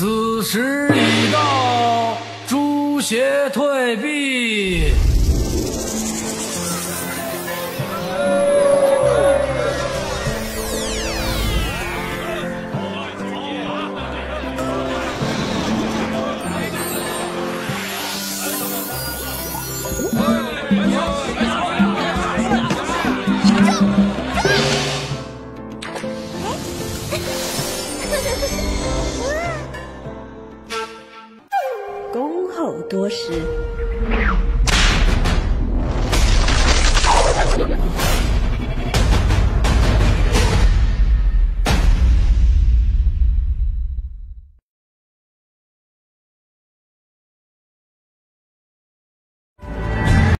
子时已到，诸邪退避。恭候多时。